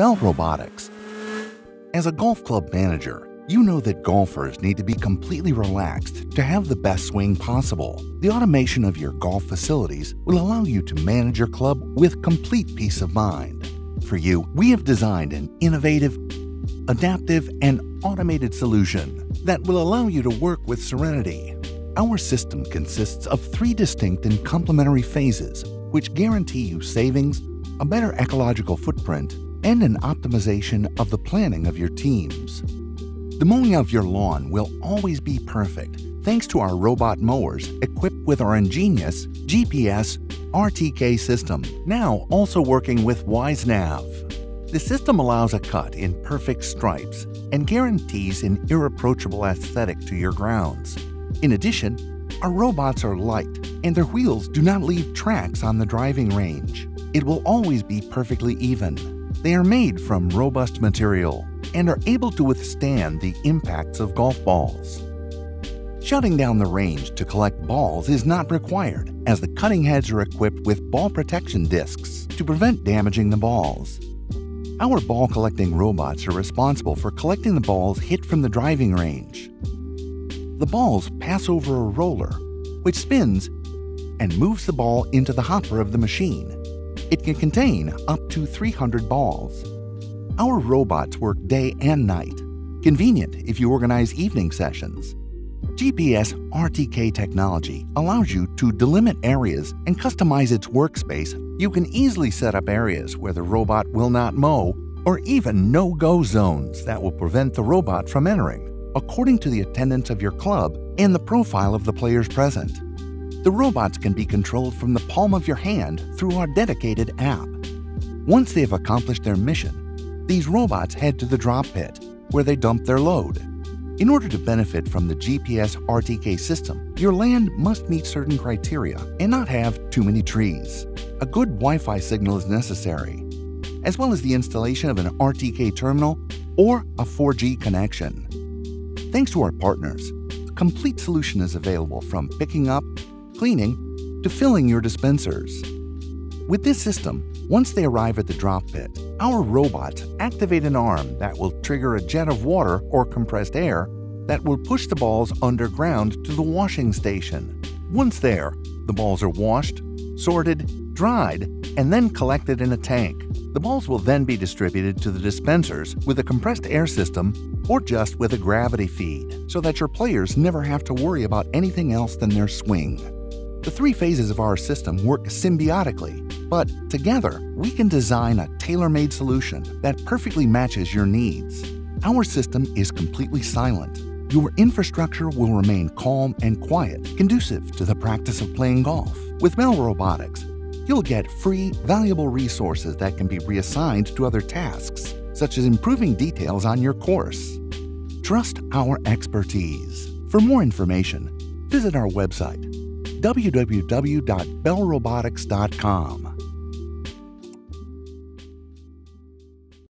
Belrobotics. As a golf club manager, you know that golfers need to be completely relaxed to have the best swing possible. The automation of your golf facilities will allow you to manage your club with complete peace of mind. For you, we have designed an innovative, adaptive, and automated solution that will allow you to work with serenity. Our system consists of three distinct and complementary phases, which guarantee you savings, a better ecological footprint, and an optimization of the planning of your teams. The mowing of your lawn will always be perfect thanks to our robot mowers equipped with our ingenious GPS RTK system, now also working with WiseNav. The system allows a cut in perfect stripes and guarantees an irreproachable aesthetic to your grounds. In addition, our robots are light and their wheels do not leave tracks on the driving range. It will always be perfectly even. They are made from robust material and are able to withstand the impacts of golf balls. Shutting down the range to collect balls is not required, as the cutting heads are equipped with ball protection discs to prevent damaging the balls. Our ball collecting robots are responsible for collecting the balls hit from the driving range. The balls pass over a roller, which spins and moves the ball into the hopper of the machine. It can contain up to 300 balls. Our robots work day and night, convenient if you organize evening sessions. GPS RTK technology allows you to delimit areas and customize its workspace. You can easily set up areas where the robot will not mow or even no go zones that will prevent the robot from entering, according to the attendance of your club and the profile of the players present. The robots can be controlled from the palm of your hand through our dedicated app. Once they have accomplished their mission, these robots head to the drop pit, where they dump their load. In order to benefit from the GPS RTK system, your land must meet certain criteria and not have too many trees. A good Wi Fi signal is necessary, as well as the installation of an RTK terminal or a 4G connection. Thanks to our partners, a complete solution is available from picking up, cleaning, to filling your dispensers. With this system, once they arrive at the drop pit, our robots activate an arm that will trigger a jet of water or compressed air that will push the balls underground to the washing station. Once there, the balls are washed, sorted, dried, and then collected in a tank. The balls will then be distributed to the dispensers with a compressed air system or just with a gravity feed, so that your players never have to worry about anything else than their swing. The three phases of our system work symbiotically but together, we can design a tailor made solution that perfectly matches your needs. Our system is completely silent. Your infrastructure will remain calm and quiet, conducive to the practice of playing golf. With Belrobotics, you'll get free, valuable resources that can be reassigned to other tasks, such as improving details on your course. Trust our expertise. For more information, visit our website www.belrobotics.com.